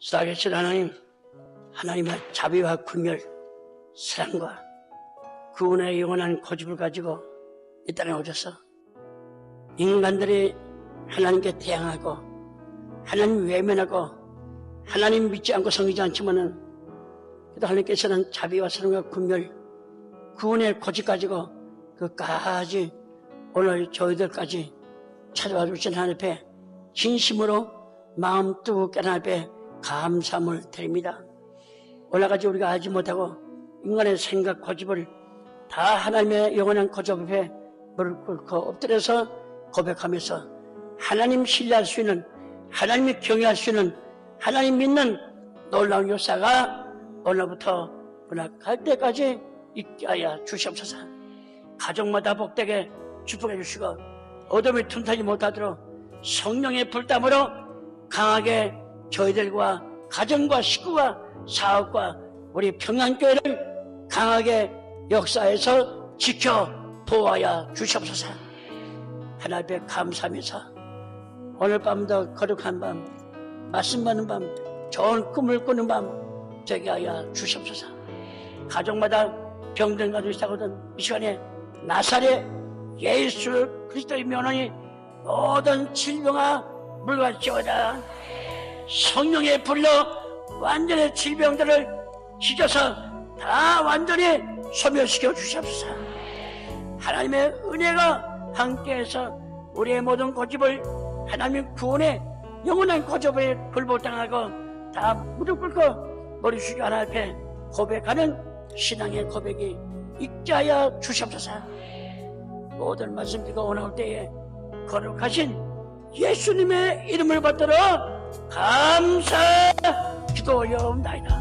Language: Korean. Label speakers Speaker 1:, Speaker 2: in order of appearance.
Speaker 1: 살아계신 하나님, 하나님의 자비와 긍휼, 사랑과 구원의 영원한 고집을 가지고 이 땅에 오셔서 인간들이 하나님께 대항하고 하나님 외면하고 하나님 믿지 않고 섬기지 않지만은 그래도 하나님께서는 자비와 사랑과 긍휼 구원의 고집 가지고 그까지 오늘 저희들까지 찾아와 주신 하나님 앞에 진심으로 마음 뜨겁게 하나님 앞에 감사함을 드립니다. 올라가지 우리가 알지 못하고 인간의 생각 고집을 다 하나님의 영원한 고집 앞에 무릎 꿇고 엎드려서 고백하면서 하나님 신뢰할 수 있는 하나님이 경외할 수 있는 하나님 믿는 놀라운 역사가 오늘부터 문학할 때까지 있게 하여 주시옵소서 가족마다 복되게 축복해 주시고 어둠이 틈타지 못하도록 성령의 불담으로 강하게 저희들과 가정과 식구와 사업과 우리 평안교회를 강하게 역사에서 지켜 보아야 주시옵소서. 하나님께 감사하면서 오늘 밤도 거룩한 밤, 말씀 받는 밤, 좋은 꿈을 꾸는 밤 되게 하여 주시옵소서. 가족마다 병든 가족이 있다거든 이 시간에 나사렛 예수 그리스도의 면허니 모든 질병아 물갈지어다 성령의 불로 완전히 질병들을 찢어서 다 완전히 소멸시켜 주시옵소서. 하나님의 은혜가 함께해서 우리의 모든 고집을 하나님 구원의 영원한 고집에 불복당하고 다 무릎 꿇고 머리 숙여 하나님 앞에 고백하는 신앙의 고백이 있게 하여 주시옵소서. 모든 말씀 드리고 오늘 때에 거룩하신 예수님의 이름을 받들어 감사 기도하옵나이다.